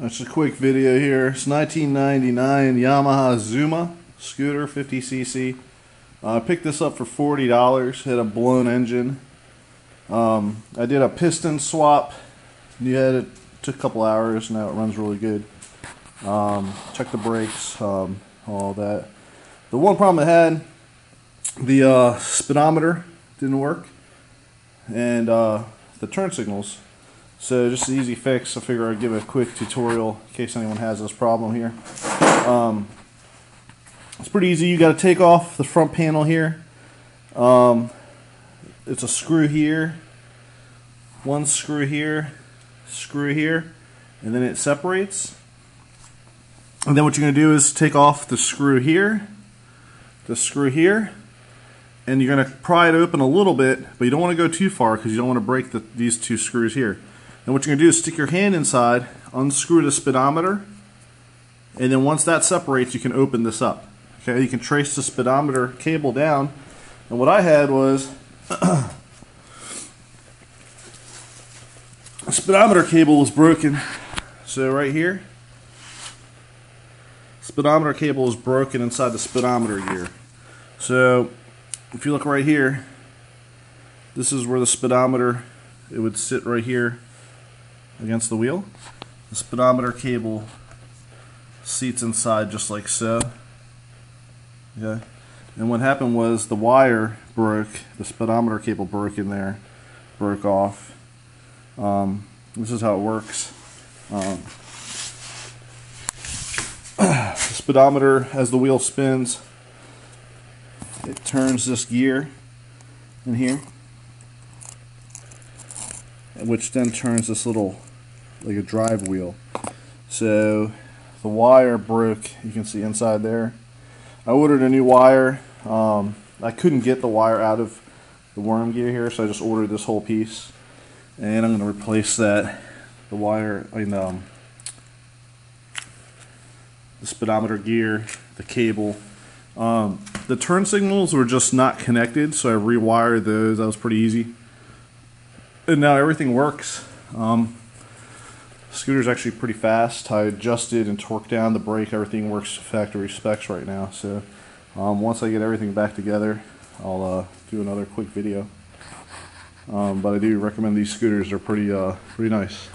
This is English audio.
That's a quick video here. It's 1999 Yamaha Zuma scooter, 50cc. Uh, I picked this up for $40. Had a blown engine. Um, I did a piston swap. You had it took a couple hours. Now it runs really good. Um, check the brakes, um, all that. The one problem I had, the uh, speedometer didn't work, and uh, the turn signals so just an easy fix. I figure I'd give a quick tutorial in case anyone has this problem here. Um, it's pretty easy. You got to take off the front panel here. Um, it's a screw here, one screw here, screw here, and then it separates. And then what you're going to do is take off the screw here, the screw here, and you're going to pry it open a little bit, but you don't want to go too far because you don't want to break the, these two screws here. And what you're going to do is stick your hand inside, unscrew the speedometer, and then once that separates, you can open this up. Okay, you can trace the speedometer cable down. And what I had was the speedometer cable was broken. So right here, speedometer cable is broken inside the speedometer gear. So if you look right here, this is where the speedometer, it would sit right here against the wheel. The speedometer cable seats inside just like so. Okay. And what happened was the wire broke, the speedometer cable broke in there, broke off. Um, this is how it works. Um, the speedometer, as the wheel spins, it turns this gear in here, which then turns this little like a drive wheel. So the wire broke, you can see inside there. I ordered a new wire. Um, I couldn't get the wire out of the worm gear here, so I just ordered this whole piece. And I'm going to replace that, the wire, I mean, um, the speedometer gear, the cable. Um, the turn signals were just not connected, so I rewired those. That was pretty easy. And now everything works. Um, Scooter's actually pretty fast. I adjusted and torqued down the brake. Everything works factory specs right now. So um, once I get everything back together, I'll uh, do another quick video. Um, but I do recommend these scooters. They're pretty, uh, pretty nice.